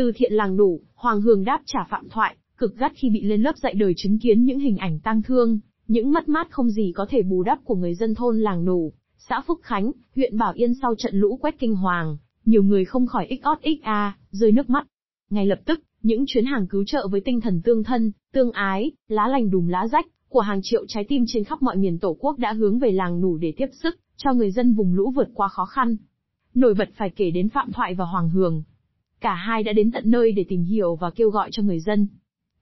Từ thiện làng đủ, Hoàng Hường đáp trả Phạm Thoại, cực gắt khi bị lên lớp dạy đời chứng kiến những hình ảnh tang thương, những mất mát không gì có thể bù đắp của người dân thôn làng đủ, xã Phúc Khánh, huyện Bảo Yên sau trận lũ quét kinh hoàng, nhiều người không khỏi ích ót ích a, rơi nước mắt. Ngay lập tức, những chuyến hàng cứu trợ với tinh thần tương thân, tương ái, lá lành đùm lá rách, của hàng triệu trái tim trên khắp mọi miền Tổ quốc đã hướng về làng nủ để tiếp sức, cho người dân vùng lũ vượt qua khó khăn. Nổi bật phải kể đến Phạm Thoại và Hoàng Hường. Cả hai đã đến tận nơi để tìm hiểu và kêu gọi cho người dân.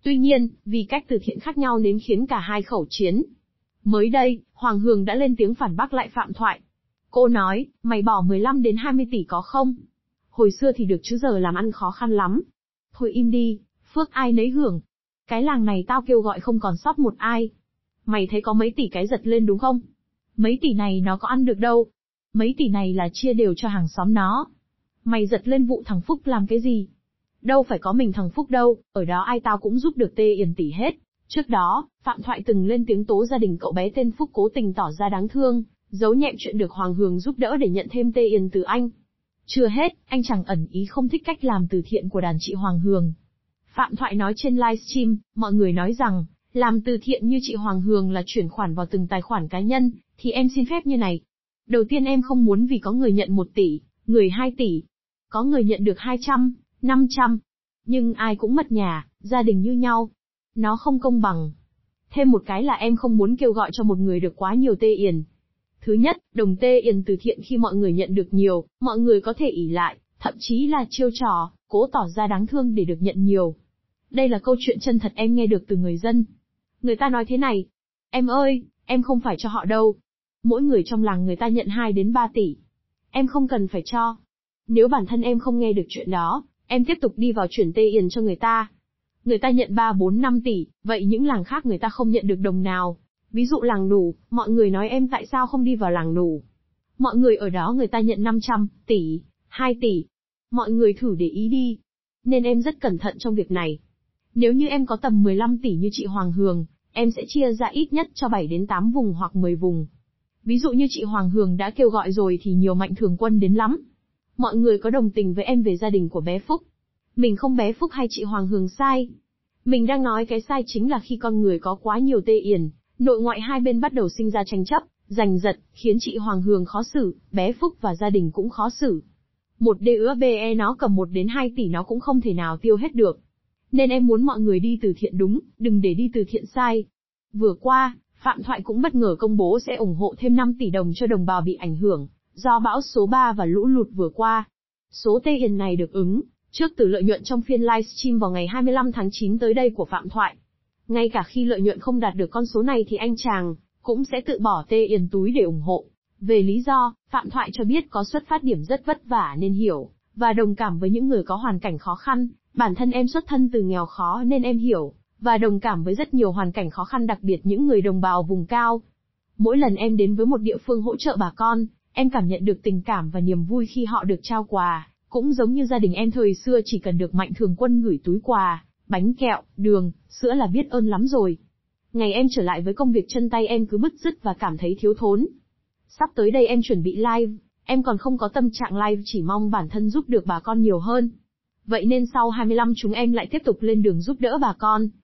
Tuy nhiên, vì cách từ thiện khác nhau nên khiến cả hai khẩu chiến. Mới đây, Hoàng Hường đã lên tiếng phản bác lại Phạm Thoại. Cô nói, mày bỏ 15 đến 20 tỷ có không? Hồi xưa thì được chứ giờ làm ăn khó khăn lắm. Thôi im đi, phước ai nấy hưởng. Cái làng này tao kêu gọi không còn sót một ai. Mày thấy có mấy tỷ cái giật lên đúng không? Mấy tỷ này nó có ăn được đâu. Mấy tỷ này là chia đều cho hàng xóm nó. Mày giật lên vụ thằng Phúc làm cái gì? Đâu phải có mình thằng Phúc đâu, ở đó ai tao cũng giúp được tê yển tỷ hết. Trước đó, Phạm Thoại từng lên tiếng tố gia đình cậu bé tên Phúc cố tình tỏ ra đáng thương, giấu nhẹm chuyện được Hoàng Hường giúp đỡ để nhận thêm tê yển từ anh. Chưa hết, anh chẳng ẩn ý không thích cách làm từ thiện của đàn chị Hoàng Hường. Phạm Thoại nói trên livestream, mọi người nói rằng, làm từ thiện như chị Hoàng Hường là chuyển khoản vào từng tài khoản cá nhân, thì em xin phép như này. Đầu tiên em không muốn vì có người nhận một tỷ, người 2 tỷ, có người nhận được 200, 500. Nhưng ai cũng mất nhà, gia đình như nhau. Nó không công bằng. Thêm một cái là em không muốn kêu gọi cho một người được quá nhiều tê yền. Thứ nhất, đồng tê yền từ thiện khi mọi người nhận được nhiều, mọi người có thể ỉ lại, thậm chí là chiêu trò, cố tỏ ra đáng thương để được nhận nhiều. Đây là câu chuyện chân thật em nghe được từ người dân. Người ta nói thế này, em ơi, em không phải cho họ đâu. Mỗi người trong làng người ta nhận 2 đến 3 tỷ. Em không cần phải cho. Nếu bản thân em không nghe được chuyện đó, em tiếp tục đi vào chuyển tê yền cho người ta. Người ta nhận 3 4 5 tỷ, vậy những làng khác người ta không nhận được đồng nào. Ví dụ làng nủ, mọi người nói em tại sao không đi vào làng nủ. Mọi người ở đó người ta nhận 500, tỷ, 2 tỷ. Mọi người thử để ý đi. Nên em rất cẩn thận trong việc này. Nếu như em có tầm 15 tỷ như chị Hoàng Hường, em sẽ chia ra ít nhất cho 7 đến 8 vùng hoặc 10 vùng. Ví dụ như chị Hoàng Hường đã kêu gọi rồi thì nhiều mạnh thường quân đến lắm. Mọi người có đồng tình với em về gia đình của bé Phúc. Mình không bé Phúc hay chị Hoàng Hường sai. Mình đang nói cái sai chính là khi con người có quá nhiều tê yển, nội ngoại hai bên bắt đầu sinh ra tranh chấp, giành giật, khiến chị Hoàng Hường khó xử, bé Phúc và gia đình cũng khó xử. Một DUBE nó cầm 1 đến 2 tỷ nó cũng không thể nào tiêu hết được. Nên em muốn mọi người đi từ thiện đúng, đừng để đi từ thiện sai. Vừa qua, Phạm Thoại cũng bất ngờ công bố sẽ ủng hộ thêm 5 tỷ đồng cho đồng bào bị ảnh hưởng do bão số 3 và lũ lụt vừa qua. Số tê hiền này được ứng trước từ lợi nhuận trong phiên livestream vào ngày 25 tháng 9 tới đây của Phạm Thoại. Ngay cả khi lợi nhuận không đạt được con số này thì anh chàng cũng sẽ tự bỏ tê yên túi để ủng hộ. Về lý do, Phạm Thoại cho biết có xuất phát điểm rất vất vả nên hiểu, và đồng cảm với những người có hoàn cảnh khó khăn, bản thân em xuất thân từ nghèo khó nên em hiểu, và đồng cảm với rất nhiều hoàn cảnh khó khăn đặc biệt những người đồng bào vùng cao. Mỗi lần em đến với một địa phương hỗ trợ bà con, em cảm nhận được tình cảm và niềm vui khi họ được trao quà, cũng giống như gia đình em thời xưa chỉ cần được mạnh thường quân gửi túi quà, bánh kẹo, đường, sữa là biết ơn lắm rồi. Ngày em trở lại với công việc chân tay em cứ bứt rứt và cảm thấy thiếu thốn. Sắp tới đây em chuẩn bị live, em còn không có tâm trạng live chỉ mong bản thân giúp được bà con nhiều hơn. Vậy nên sau 25 chúng em lại tiếp tục lên đường giúp đỡ bà con.